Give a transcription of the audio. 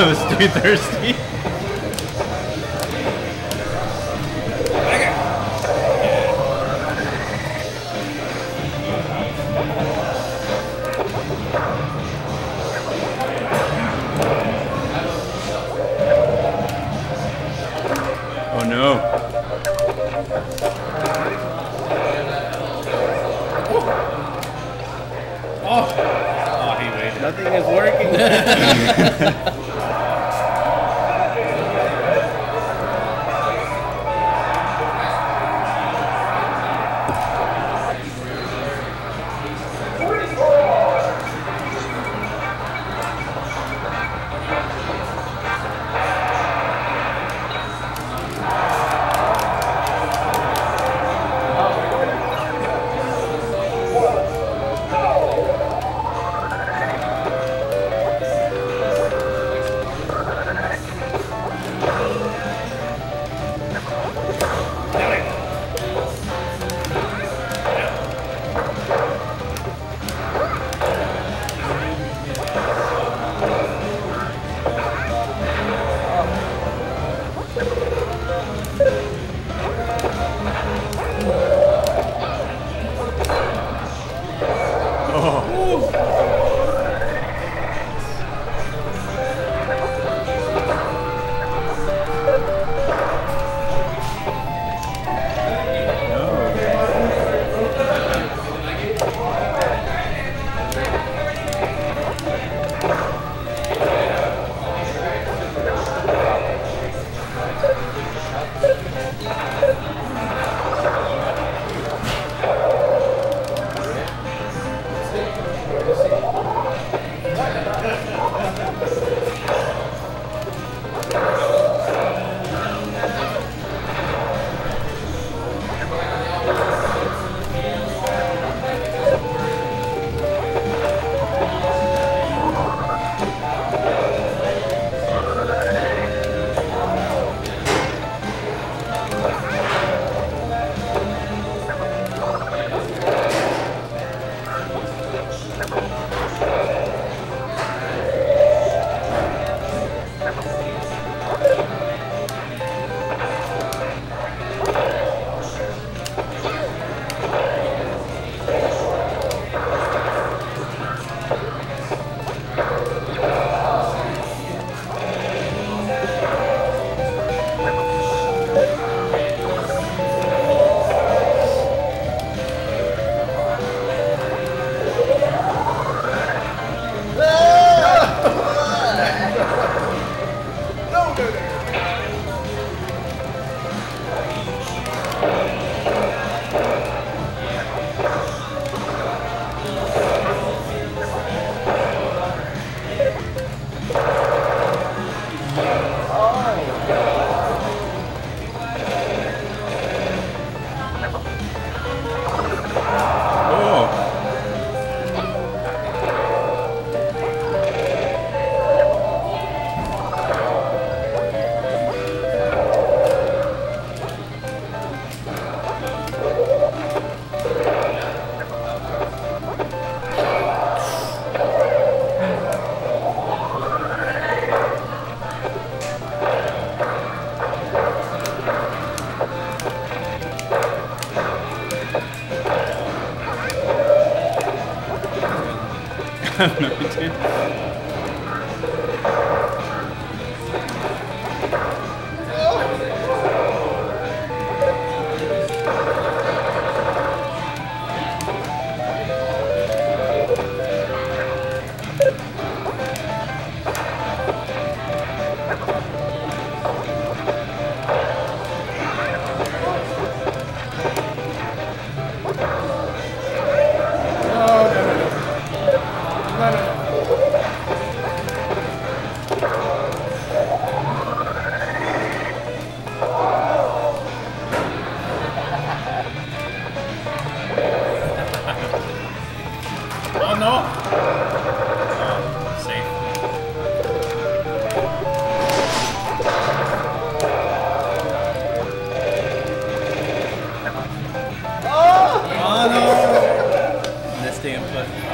I was too thirsty. Oh no. Nothing is working. Oh. Have no idea. no. Let's stay.